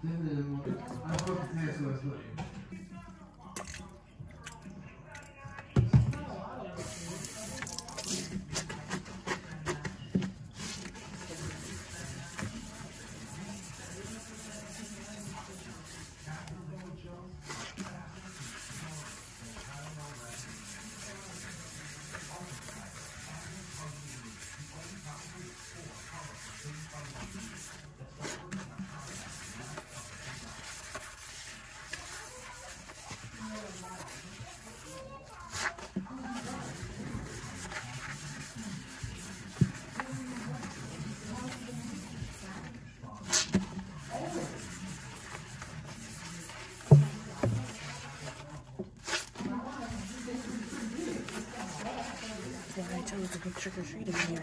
真的人吗还不如比赛 I chose to go trick or treating here.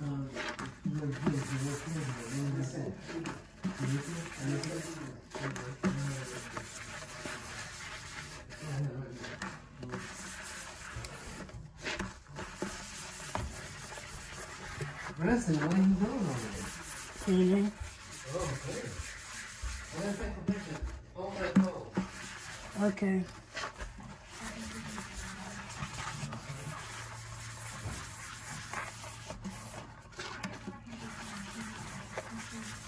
Mm-hmm. Preston, what are you doing over there? Cleaning. Oh, okay. I'm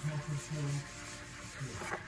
Thank you.